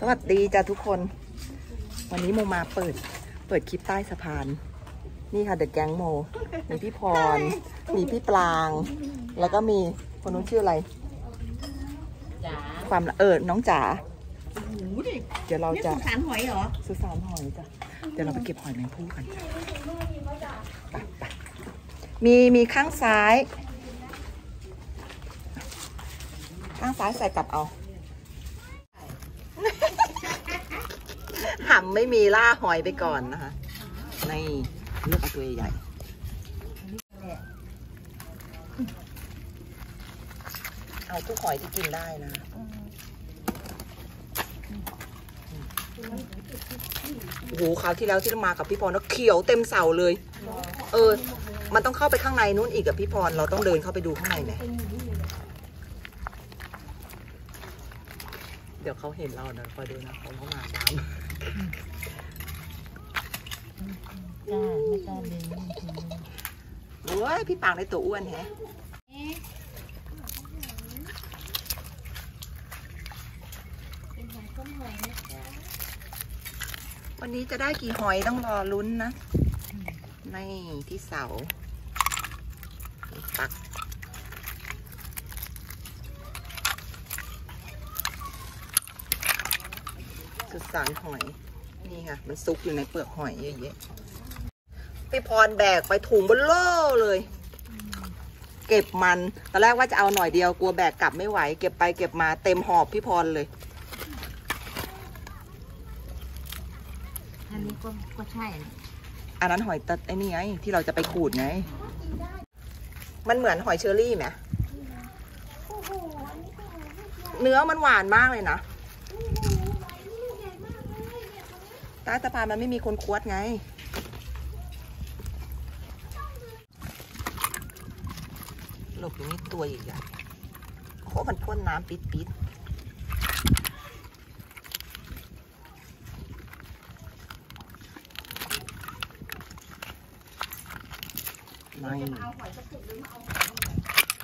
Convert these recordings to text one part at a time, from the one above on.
สวัสดีจ้ะทุกคน วันนี้โมมาเปิด เปิดคลิปใต้สะพาน นี่ค่ะเดอะแก๊งโม มีพี่พร มีพี่ปลาง แล้วก็มีคนนู้นชื่ออะไรจ๋าความเออน้องจ๋าโอ้โหดิเดี๋ยวเรานี่จะสงสารหอยเหรอ สุสานหอยจ้ะ เดี๋ยวเราไปเก็บหอยแมงผู้กันจ้ะไปไปมีมีข้างซ้าย ข้างซ้ายใส่กลับเอา หำไม่มีล่าหอยไปก่อนนะคะ ในเลือกเอาตัวใหญ่เอาทุกหอยที่กินได้นะโอ้โหคราวที่แล้วที่มากับพี่พรแล้วเขียวเต็มเสาเลย เออ มันต้องเข้าไปข้างในนู้นอีกกับพี่พรเราต้องเดินเข้าไปดูข้างในไหมเดี๋ยวเขาเห็นเราเดี๋ยวคอยดูนะเขาเข้ามาตาม จ้าไม่กล้าเดิน โอ้ยพี่ปางในตัวอ้วนแฮะเป็นหนวันนี้จะได้กี่หอยต้องรอลุ้นนะในที่เสาปักสุสานหอย นี่ค่ะ มันซุกอยู่ในเปลือกหอยเยอะแยะ พี่พรแบกไปถุงเบ้อเร่อเลย เก็บมันตอนแรกว่าจะเอาหน่อยเดียวกลัวแบกกลับไม่ไหว เก็บไปเก็บมาเต็มหอบพี่พรเลยอันนี้ก็ก็ใช่นะอันนั้นหอยตัดไอ้นี่ไงที่เราจะไปขูดไง มันเหมือนหอยเชอรี่ไหมเนื้อมันหวานมากเลยนะใต้สะพานมันไม่มีคนควดไง หลบอยู่นี่ตัวใหญ่ๆโอ้โหมันพ่นน้ำปิดปิดไม่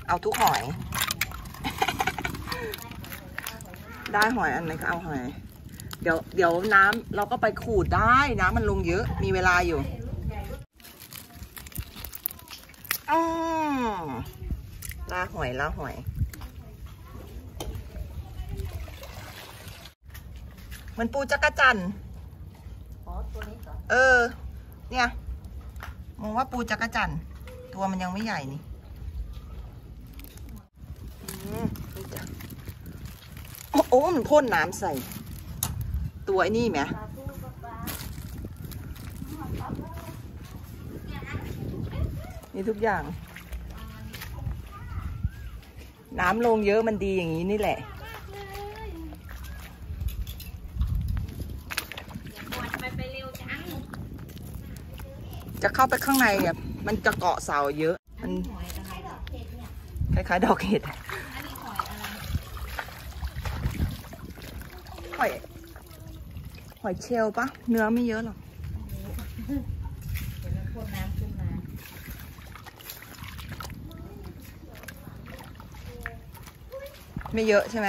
เอาทุกหอย ได้หอยอันไหนก็เอาหอย เดี๋ยวเดี๋ยวน้ำเราก็ไปขูดได้น้ำมันลงเยอะ มีเวลาอยู่ออ ล่าหอยล่าหอย มันปูจักรจันทร์อ๋อตัวนี้ก่อนเออ เนี่ยมองว่าปูจักรจันทร์ตัวมันยังไม่ใหญ่นี่อืมนี่จ้ะโอ้โอ้มันพ่นน้ำใส่ ตัวไอ้นี่ไหมนี่ทุกอย่าง น้ำลงเยอะมันดีอย่างนี้นี่แหละจะเข้าไปข้างในอะมันจะเกาะเสาเยอะ มันคล้ายๆดอกเห็ดอะอันนี้หอยหอยหอยเชลปะเนื้อไม่เยอะหรอก เดี๋ยวมันพ่นน้ำขึ้นมา ไม่เยอะใช่ไหม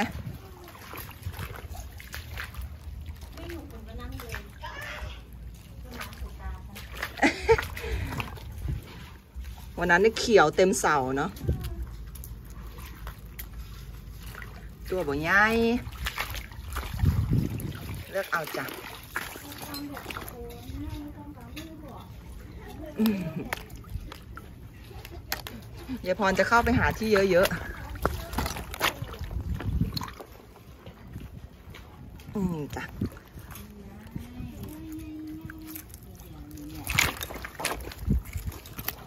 วันนั้นนี่เขียวเต็มเสาเนาะตัวบ่ใหญ่เลือกเอาจ้ะอืมยายพรจะเข้าไปหาที่เยอะๆ อืมจ้ะ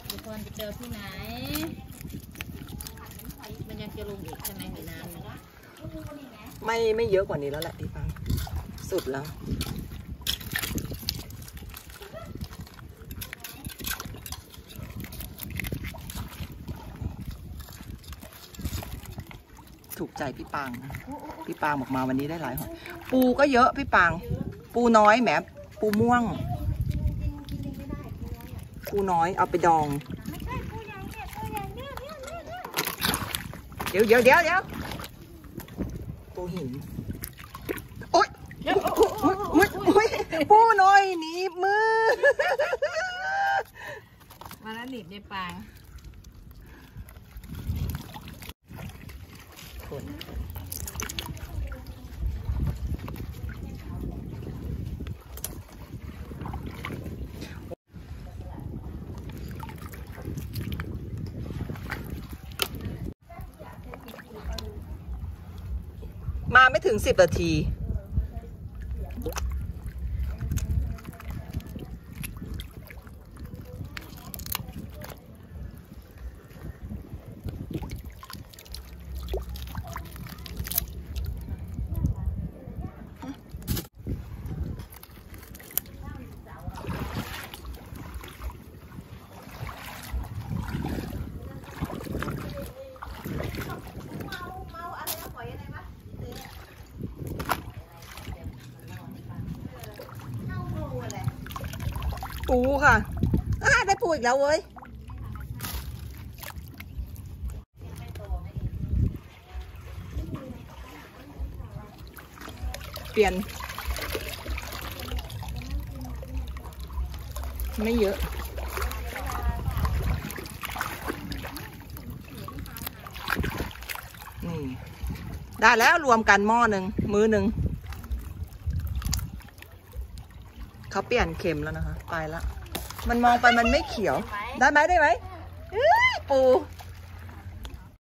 ทุกคนจะเจอที่ไหน มันยังจะลงอีกใช่ไหมหรือน้ำเนี่ยไม่ไม่เยอะกว่านี้แล้วแหละพี่ปังสุดแล้ว ถูกใจพี่ปางนะพี่ปางบอกมาวันนี้ได้หลายหอย ปูก็เยอะพี่ปาง ปูน้อยแหมปูม่วง ปูน้อยเอาไปดอง เดี๋ยวเดี๋ยวเดี๋ยวเดี๋ยวปูหิน โอ๊ยอุ๊ยอุ๊ยปูหน่อยหนีบมือ มาแล้วหนีบในปาง มาไม่ถึงสิบนาที ปูค่ะอาได้ปูอีกแล้วเว้ยเปลี่ยน ไม่เยอะนี่ได้แล้วรวมกันหม้อหนึ่งมือหนึ่ง เขาเปลี่ยนเข็มแล้วนะคะ ไปละ มันมองไปมันไม่เขียว ได้ไหมได้ไหมปู